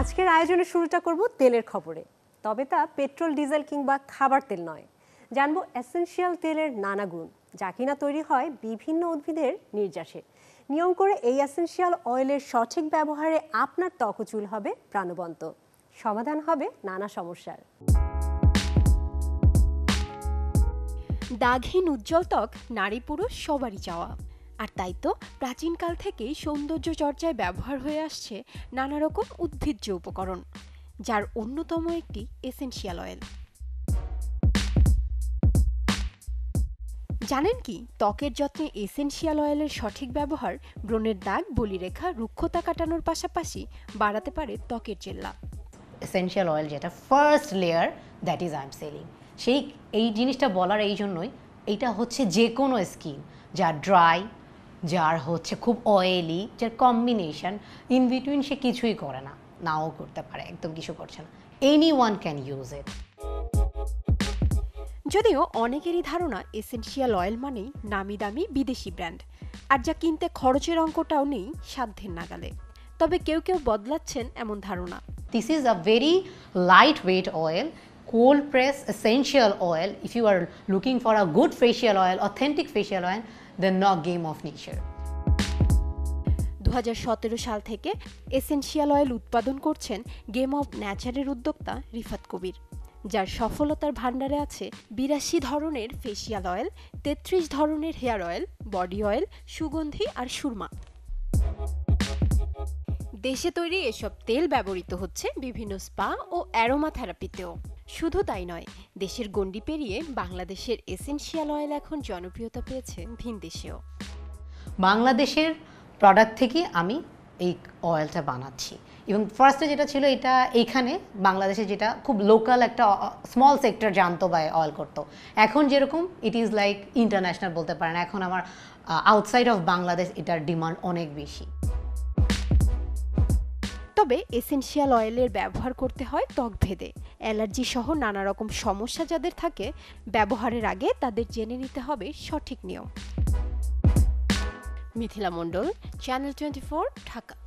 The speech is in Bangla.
আজকের আয়োজনের শুরুটা করব তেলের খবরে। তবে তা পেট্রোল, ডিজেল কিংবা খাবার তেল নয়। জানব এসেনশিয়াল তেলের নানা গুণ, যা কিনা তৈরি হয় বিভিন্ন উদ্ভিদের নির্যাসে। নিয়ম করে এই এসেনশিয়াল অয়েলের সঠিক ব্যবহারে আপনার ত্বক চুল হবে প্রাণবন্ত। সমাধান হবে নানা সমস্যার। দাগহীন উজ্জ্বল ত্বক, নারী পুরুষ সবারই চাওয়া। আর তাই তো প্রাচীনকাল থেকেই সৌন্দর্য চর্চায় ব্যবহার হয়ে আসছে নানা রকম উদ্ভিজ্জ উপকরণ, যার অন্যতম একটি এসেনশিয়াল অয়েল জানেন কি? ত্বকের যত্নে এসেনশিয়াল অয়েলের সঠিক ব্যবহার ব্রণের দাগ, বলিরেখা, রুক্ষতা কাটানোর পাশাপাশি বাড়াতে পারে ত্বকের জেল্লা এসেনশিয়াল অয়েল যেটা first layer that is I am selling সেই, এই জিনিসটা বলার এই জন্যই, এইটা হচ্ছে যে কোনো স্কিন যার ড্রাই যার হচ্ছে খুব অয়েলি যার কম্বিনেশন ইন বিটুইন সে কিছুই করে না নাও করতে পারে একদম কিছু করছে না। Any one can use it যদিও অনেকেরই ধারণা এসেনশিয়াল অয়েল মানেই নামি দামি বিদেশি ব্র্যান্ড আর যা কিনতে খরচের অঙ্কটাও নেই সাধ্যের নাগালে। তবে কেউ কেউ বদলাচ্ছেন এমন ধারণা। This is a very light weight oil cold press essential oil. If you are looking for a good facial oil, authentic facial oil, then no game of nature. দু সাল থেকে এসেনশিয়াল অয়েল উৎপাদন করছেন গেম অফ ন্যাচারের উদ্যোক্তা রিফাত কবির, যার সফলতার ভাণ্ডারে আছে বিরাশি ধরনের ফেসিয়াল অয়েল তেত্রিশ ধরনের হেয়ার অয়েল বডি অয়েল সুগন্ধি আর সুরমা দেশে তৈরি এসব তেল ব্যবহৃত হচ্ছে বিভিন্ন স্পা ও অ্যারোমা থেরাপিতেও শুধু তাই নয়, দেশের গণ্ডি পেরিয়ে বাংলাদেশের এসেনশিয়াল অয়েল এখন জনপ্রিয়তা পেয়েছে ভিন দেশেও। বাংলাদেশের প্রোডাক্ট থেকে আমি এই অয়েলটা বানাচ্ছি। এবং ফার্স্টে যেটা ছিল এটা এইখানে বাংলাদেশে যেটা খুব লোকাল একটা স্মল সেক্টর জানতো বা অয়েল করতো। এখন যেরকম ইট ইজ লাইক ইন্টারন্যাশনাল বলতে পারেন। এখন আমার আউটসাইড অফ বাংলাদেশ এটার ডিমান্ড অনেক বেশি। তবে এসেনশিয়াল অয়েলের ব্যবহার করতে হয় ত্বক ভেদে অ্যালার্জি সহ নানা রকম সমস্যা যাদের থাকে, ব্যবহারের আগে তাদের জেনে নিতে হবে সঠিক নিয়ম। Mithila Mondal channel twenty Dhaka.